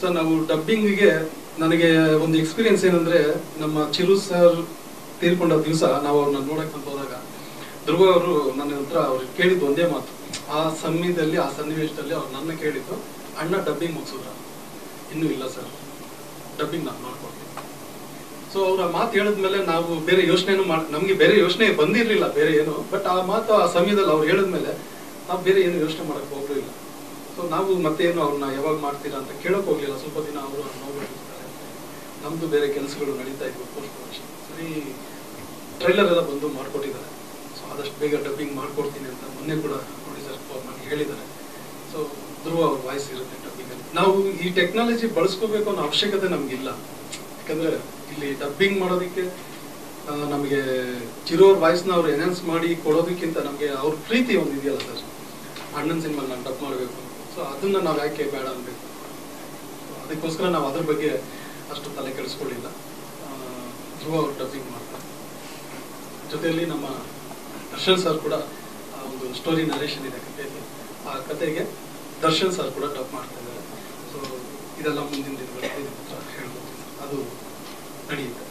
Sir ನಾವು ಡಬ್ಬಿಂಗ್ಗೆ ನನಗೆ ಒಂದು ಎಕ್ಸ್ಪೀರಿಯನ್ಸ್ ಏನಂದ್ರೆ ನಮ್ಮ ಚಿರು ಸರ್ ತೀರ್ಕೊಂಡ ದಿವಸ ನಾವು ಅವ್ರನ್ನ ನೋಡಕ್ ಅಂತ ಹೋದಾಗ, ಧ್ರುವ ಅವರು ನನ್ನ ಹತ್ರ ಅವ್ರಿಗೆ ಕೇಳಿದ್ದು ಒಂದೇ ಮಾತು. ಆ ಸಮಯದಲ್ಲಿ ಆ ಸನ್ನಿವೇಶದಲ್ಲಿ ಅವ್ರು ನನ್ನ ಕೇಳಿದ್ದು, ಅಣ್ಣ ಡಬ್ಬಿಂಗ್ ಮುಗಿಸಿದ್ರ? ಇನ್ನೂ ಇಲ್ಲ ಸರ್ ಡಬ್ಬಿಂಗ್ ನಾನು ಮಾಡ್ಕೊಡ್ತೀನಿ. ಸೊ ಅವ್ರ ಮಾತು ಹೇಳಿದ್ಮೇಲೆ ನಾವು ಬೇರೆ ಯೋಚನೆನೂ ಮಾಡ್, ನಮ್ಗೆ ಬೇರೆ ಯೋಚನೆ ಬಂದಿರ್ಲಿಲ್ಲ, ಬೇರೆ ಏನು. ಬಟ್ ಆ ಮಾತು ಆ ಸಮಯದಲ್ಲಿ ಅವ್ರು ಹೇಳಿದ್ಮೇಲೆ ನಾವು ಬೇರೆ ಏನು ಯೋಚನೆ ಮಾಡಕ್ ಹೋಗ್ಲಿಲ್ಲ ಸೊ ನಾವು ಮತ್ತೆ ಏನು ಅವ್ರನ್ನ ಯಾವಾಗ ಮಾಡ್ತೀರಾ ಅಂತ ಕೇಳಕ್ ಹೋಗ್ಲಿಲ್ಲ. ಸ್ವಲ್ಪ ದಿನ ಅವರು ನೋಡ್ಬಿಟ್ಟಿರ್ತಾರೆ. ನಮ್ದು ಬೇರೆ ಕೆಲಸಗಳು ನಡೀತಾ ಇದ್ವು ಪೋಸ್ಟ್ ಪ್ರೊಡಕ್ಷನ್ ಸರಿ ಟ್ರೈಲರ್ ಎಲ್ಲ ಬಂದು ಮಾಡ್ಕೊಟ್ಟಿದ್ದಾರೆ. ಸೊ ಆದಷ್ಟು ಬೇಗ ಡಬ್ಬಿಂಗ್ ಮಾಡ್ಕೊಡ್ತೀನಿ ಅಂತ ಮೊನ್ನೆ ಕೂಡ ಪ್ರೊಡ್ಯೂಸರ್ ಮಾಡಿ ಹೇಳಿದ್ದಾರೆ. ಸೊ ಧ್ರುವ ಅವ್ರ ವಾಯ್ಸ್ ಇರುತ್ತೆ ಡಬ್ಬಿಂಗ್ ಅಲ್ಲಿ. ನಾವು ಈ ಟೆಕ್ನಾಲಜಿ ಬಳಸ್ಕೋಬೇಕು ಅನ್ನೋ ಅವಶ್ಯಕತೆ ನಮಗಿಲ್ಲ. ಯಾಕಂದ್ರೆ ಇಲ್ಲಿ ಡಬ್ಬಿಂಗ್ ಮಾಡೋದಕ್ಕೆ ನಮಗೆ ಚಿರೋರ್ ವಾಯ್ಸ್ನ ಅವ್ರು ಎನ್ಹಾನ್ಸ್ ಮಾಡಿ ಕೊಡೋದಕ್ಕಿಂತ ನಮಗೆ ಅವ್ರ ಪ್ರೀತಿ ಒಂದು ಇದೆಯಲ್ಲ ಸರ್. ಅಣ್ಣನ ಸಿನಿಮಾ ನಾನು ಡಬ್ ಮಾಡಬೇಕು. ಸೊ ಅದನ್ನ ನಾವು ಯಾಕೆ ಬೇಡ ಅನ್ಬೇಕು? ಅದಕ್ಕೋಸ್ಕರ ನಾವು ಅದ್ರ ಬಗ್ಗೆ ಅಷ್ಟು ತಲೆ ಕೆಡಿಸ್ಕೊಳ್ಳಿಲ್ಲ ಧ್ರುವ ಅವ್ರು ಡಬ್ಬಿಂಗ್ ಮಾಡ್ತಾರೆ. ಜೊತೆಯಲ್ಲಿ ನಮ್ಮ ದರ್ಶನ್ ಸರ್ ಕೂಡ ಒಂದು ಸ್ಟೋರಿ ನರೇಷನ್ ಇದೆ ಕಥೆಯಲ್ಲಿ. ಆ ಕಥೆಗೆ ದರ್ಶನ್ ಸರ್ ಕೂಡ ಡಬ್ ಮಾಡ್ತಾ ಇದ್ದಾರೆ. ಸೊ ಇದೆಲ್ಲ ಮುಂದಿನ ದಿನಗಳಲ್ಲಿ ಹೇಳ್ಬೋದು. ಅದು ನಡೆಯುತ್ತೆ.